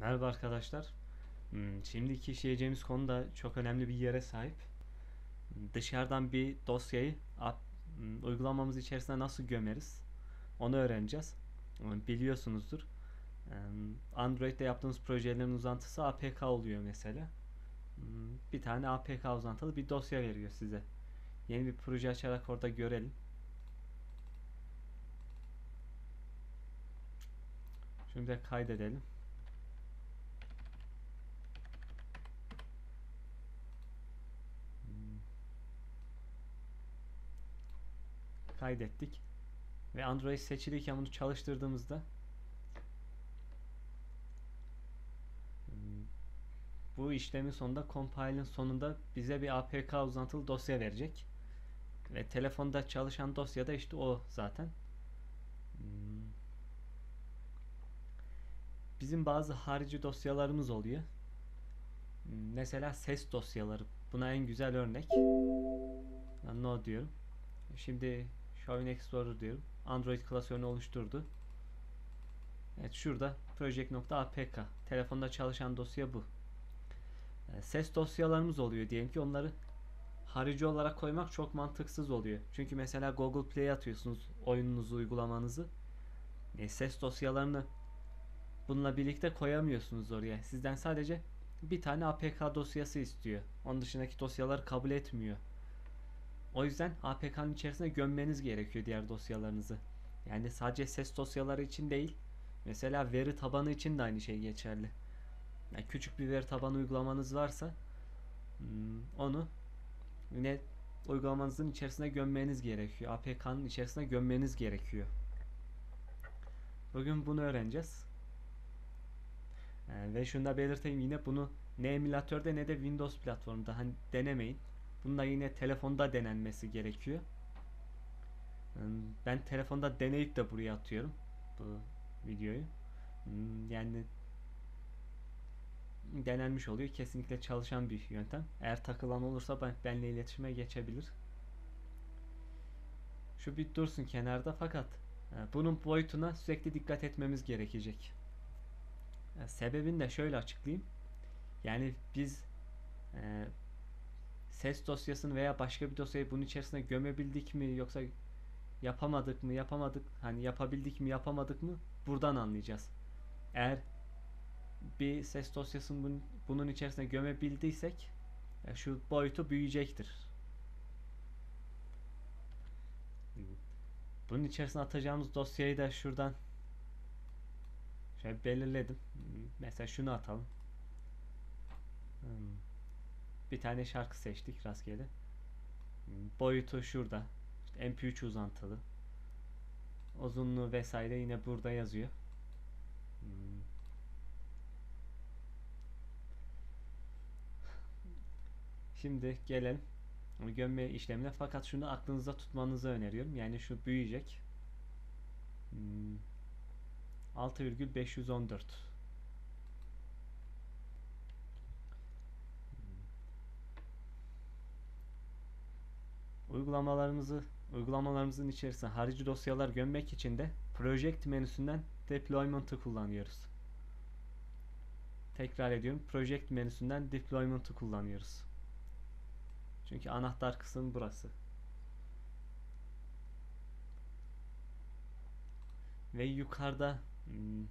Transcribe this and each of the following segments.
Merhaba arkadaşlar. Hmm, Şimdiki işleyeceğimiz konu da çok önemli bir yere sahip. Dışarıdan bir dosyayı hmm, uygulamamız içerisine nasıl gömeriz? Onu öğreneceğiz. Biliyorsunuzdur. Hmm, Android'de yaptığımız projelerin uzantısı APK oluyor mesela. Bir tane APK uzantılı bir dosya veriyor size. Yeni bir proje açarak orada görelim. Şimdi de kaydedelim. Kaydettik. Ve Android seçiliyken bunu çalıştırdığımızda hmm, bu işlemin sonunda compile'ın sonunda bize bir APK uzantılı dosya verecek. Ve telefonda çalışan dosya da işte o zaten. Hmm. Bizim bazı harici dosyalarımız oluyor. Hmm, Mesela ses dosyaları. Buna en güzel örnek. No diyorum. Şimdi Show Explorer diyorum. Android klasörünü oluşturdu. Evet şurada project.apk telefonda çalışan dosya bu. E, Ses dosyalarımız oluyor diyelim ki onları harici olarak koymak çok mantıksız oluyor. Çünkü mesela Google Play'e atıyorsunuz oyununuzu, uygulamanızı. E, ses dosyalarını bununla birlikte koyamıyorsunuz oraya. Sizden sadece bir tane APK dosyası istiyor. Onun dışındaki dosyaları kabul etmiyor. O yüzden APK'nın içerisine gömmeniz gerekiyor diğer dosyalarınızı. Yani sadece ses dosyaları için değil. Mesela veri tabanı için de aynı şey geçerli. Yani küçük bir veri tabanı uygulamanız varsa hmm, onu yine uygulamanızın içerisine gömmeniz gerekiyor. APK'nın içerisine gömmeniz gerekiyor. Bugün bunu öğreneceğiz. Ee, ve şunu da belirteyim yine bunu ne emülatörde ne de Windows platformunda hani denemeyin. Bunda yine telefonda denenmesi gerekiyor. Hmm, Ben telefonda deneyip de buraya atıyorum bu videoyu. Hmm, Yani denenmiş oluyor. Kesinlikle çalışan bir yöntem. Eğer takılan olursa ben, benimle iletişime geçebilir. Şu bir dursun kenarda fakat e, bunun boyutuna sürekli dikkat etmemiz gerekecek. E, Sebebini de şöyle açıklayayım. Yani biz e, ses dosyasını veya başka bir dosyayı bunun içerisine gömebildik mi yoksa yapamadık mı yapamadık hani yapabildik mi yapamadık mı buradan anlayacağız. Eğer bir ses dosyasını bunun, içerisine gömebildiysek e, şu boyutu büyüyecektir. Bunun içerisine atacağımız dosyayı da şuradan şöyle belirledim. Mesela şunu atalım. Hmm. Bir tane şarkı seçtik rastgele. Boyutu şurada. İşte MP3 uzantılı. Uzunluğu vesaire yine burada yazıyor. Hmm. Şimdi gelelim gömme işlemine fakat şunu aklınızda tutmanızı öneriyorum. Yani şu büyüyecek. Hmm. 6,514 Uygulamalarımızı uygulamalarımızın içerisine harici dosyalar gömmek için de Project menüsünden Deployment'ı kullanıyoruz. Tekrar ediyorum. Project menüsünden Deployment'ı kullanıyoruz. Çünkü anahtar kısım burası. Ve yukarıda hmm,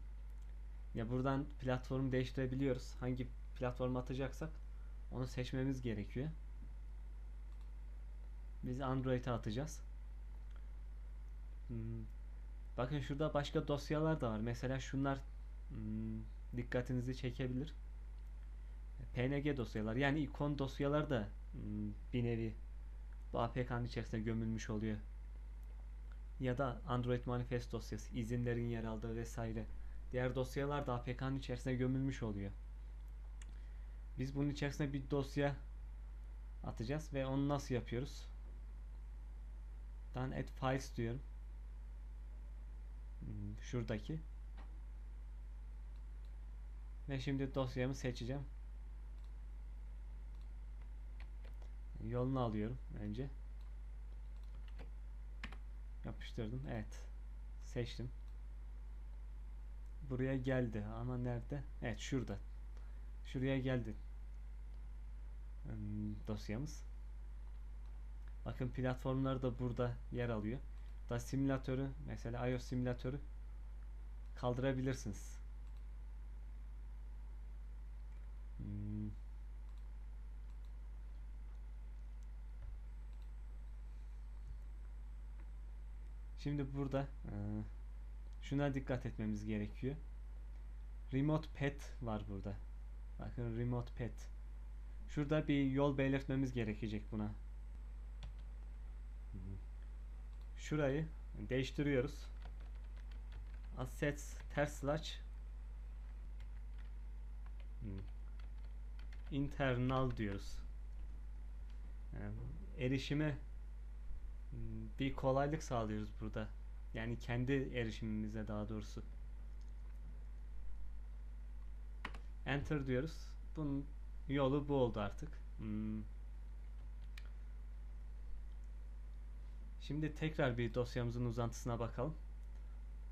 ya buradan platformu değiştirebiliyoruz. Hangi platforma atacaksak onu seçmemiz gerekiyor. Biz Android'e atacağız. Hmm, Bakın şurada başka dosyalar da var. Mesela şunlar hmm, dikkatinizi çekebilir. PNG dosyalar yani ikon dosyalar da hmm, bir nevi bu APK'nın içerisine gömülmüş oluyor. Ya da Android manifest dosyası, izinlerin yer aldığı vesaire. Diğer dosyalar da APK'nın içerisine gömülmüş oluyor. Biz bunun içerisine bir dosya atacağız ve onu nasıl yapıyoruz? Ben add files diyorum. Hmm, Şuradaki. Ve şimdi dosyamı seçeceğim. Yolunu alıyorum önce. Yapıştırdım. Evet. Seçtim. buraya geldi ama nerede? Evet şurada. Şuraya geldi. Hmm, dosyamız. Bakın platformları da burada yer alıyor. Da simülatörü mesela iOS simülatörü kaldırabilirsiniz. Hmm. Şimdi burada e, şuna dikkat etmemiz gerekiyor. Remote Pet var burada. Bakın Remote Pet. Şurada bir yol belirtmemiz gerekecek buna. Şurayı değiştiriyoruz. Assets ters slash hmm, internal diyoruz. Yani erişime hmm, bir kolaylık sağlıyoruz burada. Yani kendi erişimimize daha doğrusu. Enter diyoruz. Bunun yolu bu oldu artık. Hmm. Şimdi tekrar bir dosyamızın uzantısına bakalım.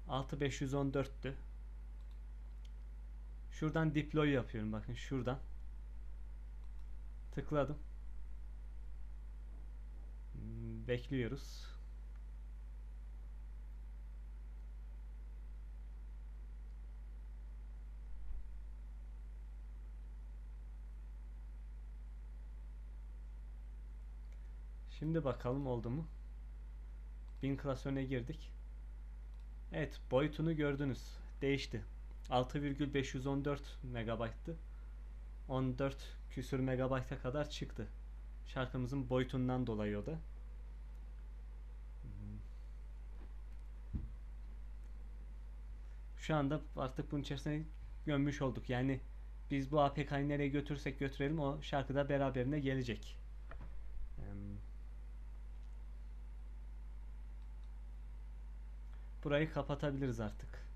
6514'tü. Şuradan deploy yapıyorum. Bakın şuradan. Tıkladım. Hmm, Bekliyoruz. Şimdi bakalım oldu mu? Bin klasörüne girdik. Evet boyutunu gördünüz. Değişti. 6,514 megabayttı. 14 küsür megabayta kadar çıktı. Şarkımızın boyutundan dolayı o da. Şu anda artık bunun içerisine gömmüş olduk. Yani biz bu APK'yı nereye götürsek götürelim o şarkıda beraberine gelecek. Burayı kapatabiliriz artık.